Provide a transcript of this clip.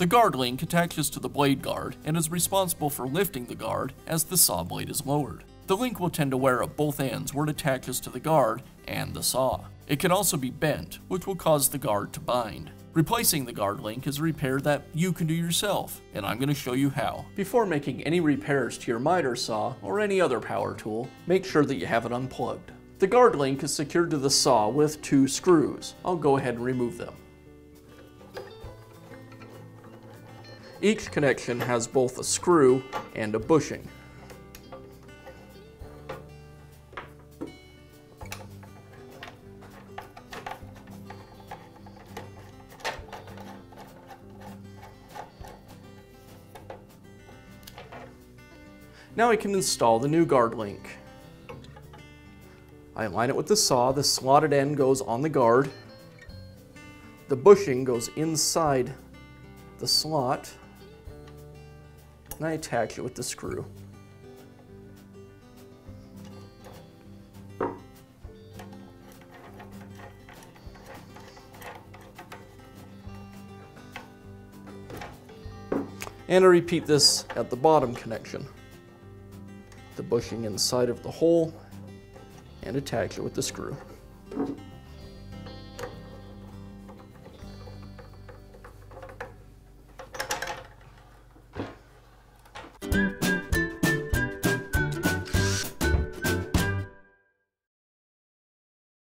The guard link attaches to the blade guard and is responsible for lifting the guard as the saw blade is lowered. The link will tend to wear at both ends where it attaches to the guard and the saw. It can also be bent, which will cause the guard to bind. Replacing the guard link is a repair that you can do yourself, and I'm going to show you how. Before making any repairs to your miter saw or any other power tool, make sure that you have it unplugged. The guard link is secured to the saw with two screws. I'll go ahead and remove them. Each connection has both a screw and a bushing. Now I can install the new guard link. I align it with the saw, the slotted end goes on the guard, the bushing goes inside the slot, and I attach it with the screw. And I repeat this at the bottom connection. The bushing inside of the hole and attach it with the screw.